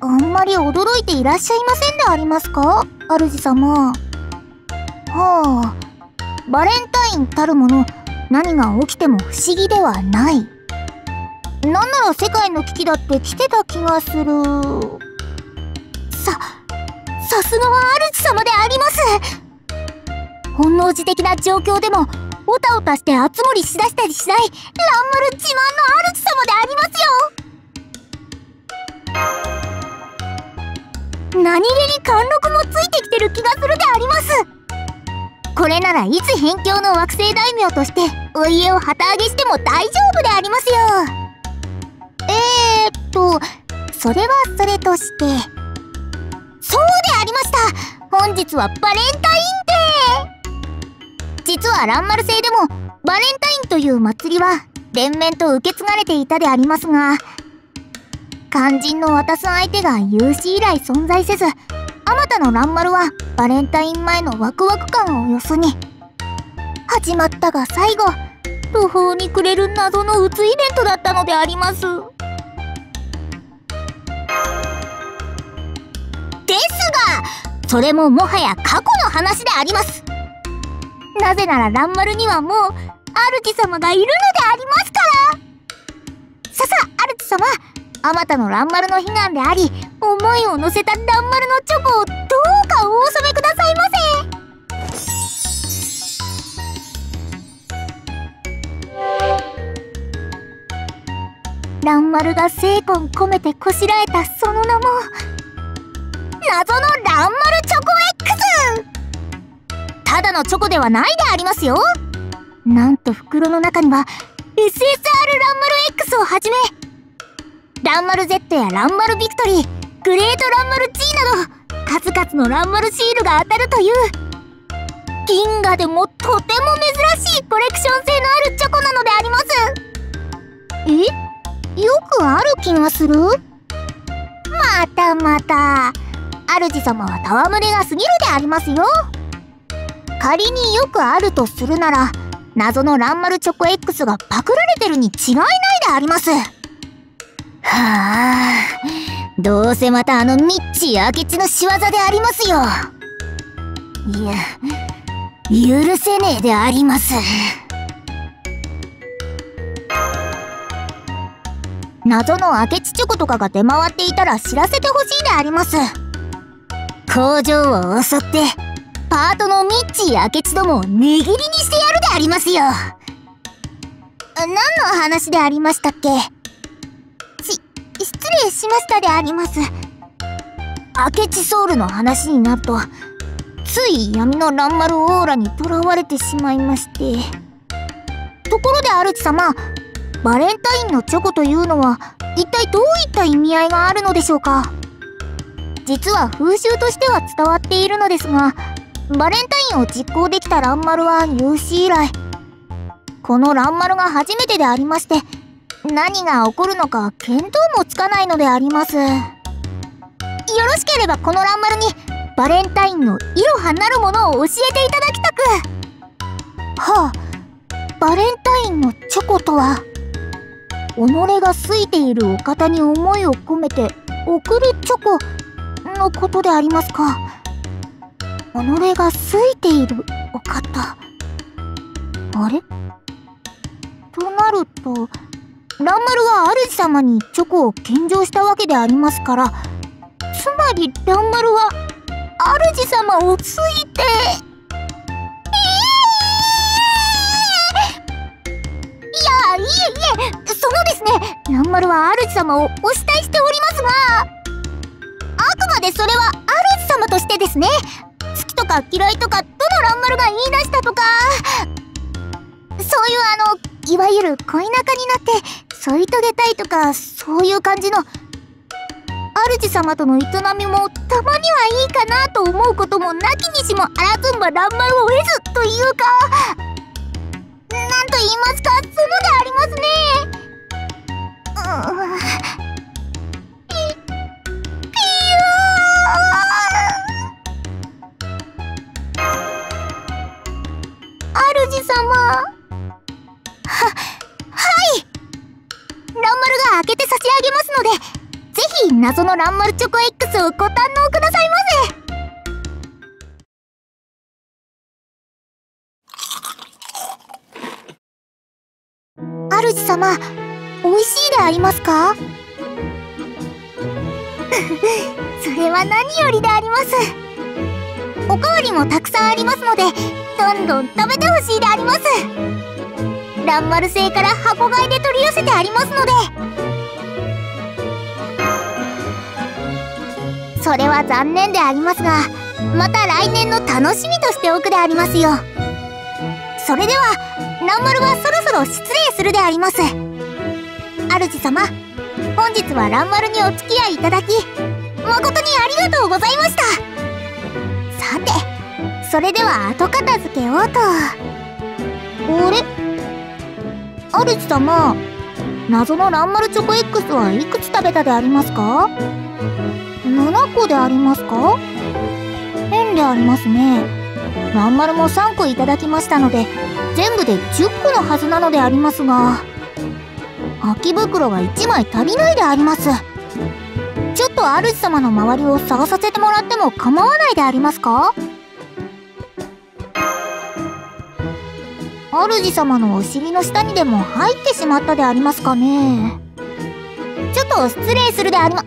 あんまり驚いていらっしゃいませんでありますか？主様。はあ、バレンタインたるもの、何が起きても不思議ではない。なんなら世界の危機だって来てた気がする。さ、さすがは主様であります本能寺的な状況でも、おたおたして熱盛しだしたりしない、乱丸自慢の主様でありますよ何気に貫禄もついてきてる気がするであります。これならいつ辺境の惑星大名としてお家を旗揚げしても大丈夫でありますよ。えー、っと、それはそれとして。そうでありました。本日はバレンタインデー。実は蘭丸星でも、バレンタインという祭りは、連綿と受け継がれていたでありますが、肝心の渡す相手が有史以来存在せず、あまたの蘭丸はバレンタイン前のワクワク感をよそに、始まったが最後、途方に暮れる謎のうつイベントだったのであります。ですが。それももはや過去の話であります。なぜなら蘭丸にはもう主様がいるのでありますから。ささ主様あまたの蘭丸の悲願であり思いを乗せた蘭丸のチョコをどうかお納めくださいませ。蘭丸が精魂込めてこしらえたその名も謎のランマルチョコ X ただのチョコではないでありますよ。なんと袋の中には SSR ランマル X をはじめランマル Z やランマルビクトリーグレートランマル G など数々のランマルシールが当たるという。銀河でもとても珍しいコレクション性のあるチョコなのであります。え？よくある気がする。またまた。主様は戯れが過ぎるでありますよ。仮によくあるとするなら謎のランマルチョコ X がパクられてるに違いないであります。はあ。どうせまたあのミッチー明智の仕業でありますよ。いや許せねえであります。謎の明智チョコとかが出回っていたら知らせてほしいであります。工場を襲ってパートのミッチー明智どもを値切りにしてやるでありますよ。何の話でありましたっけ？礼しましたであります。明智ソウルの話になるとつい闇の蘭丸オーラにとらわれてしまいまして。ところで主様バレンタインのチョコというのは一体どういった意味合いがあるのでしょうか？実は風習としては伝わっているのですがバレンタインを実行できた蘭丸は有史以来この蘭丸が初めてでありまして何が起こるのか見当もつかないのであります。よろしければこの蘭丸にバレンタインのいろはなるものを教えていただきたく。はあバレンタインのチョコとは？己が好いているお方に思いを込めて送るチョコのことでありますか？己が好いているお方。あれ？となると蘭丸が主様にチョコを献上したわけでありますからつまり蘭丸は主様を好いてえーいやいえいえそのですね。蘭丸は主様をお慕いしておりますがあくまでそれは主様としてですね。好きとか嫌いとかどの蘭丸が言い出したとかそういうあのいわゆる恋仲になって添い遂げたいとかそういう感じの主様との営みもたまにはいいかなと思うこともなきにしもあらずんば蘭丸を得ずというか。開けて差し上げますので、ぜひ謎のランマルチョコ X をご堪能くださいませ。主様美味しいでありますか？それは何よりであります。おかわりもたくさんありますのでどんどん食べてほしいであります。蘭丸製から箱買いで取り寄せてありますので。それは残念でありますがまた来年の楽しみとしておくでありますよ。それでは蘭丸はそろそろ失礼するであります。主様本日は蘭丸にお付き合いいただき誠にありがとうございました。さてそれでは後片付けをと。あれ？主様謎の蘭丸チョコ X はいくつ食べたでありますか？7個でありますか？変でありますね。蘭丸も3個いただきましたので全部で10個のはずなのでありますが空き袋が1枚足りないであります。ちょっと主様の周りを探させてもらっても構わないでありますか？主様のお尻の下にでも入ってしまったでありますかね？ちょっと失礼するでありま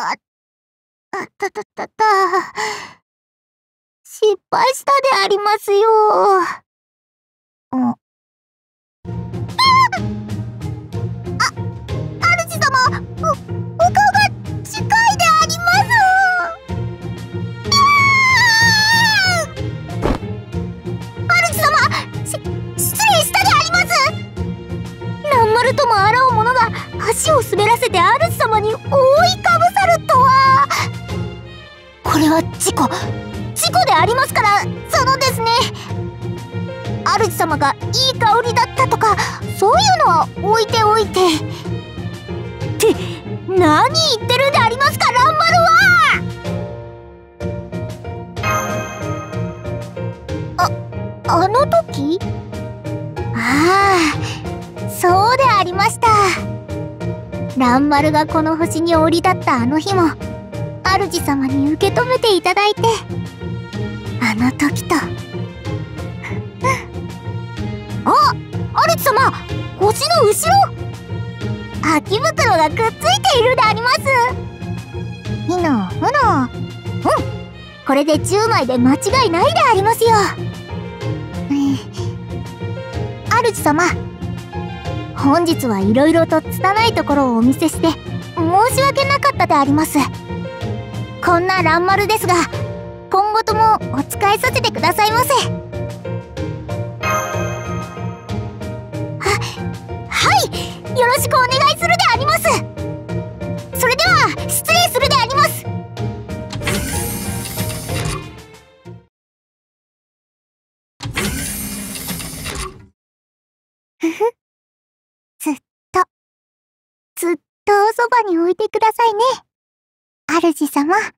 あ、あったたたた。失敗したでありますよ。あ、事故。事故でありますからそのですね。主様がいい香りだったとかそういうのは置いておいて。って何言ってるでありますか蘭丸は。ああの時？ああそうでありました。蘭丸がこの星に降り立ったあの日も主様に受け止めていただいてあの時と。あ主様星の後ろ空き袋がくっついているであります。ひのふのうん。これで10枚で間違いないでありますよ。主様本日はいろいろと拙いところをお見せして申し訳なかったであります。こんな蘭丸ですが今後ともお使いさせてくださいませ。ははいよろしくお願いするであります。それでは失礼するであります。ふふずっと。ずっとおそばに置いてくださいね。主様。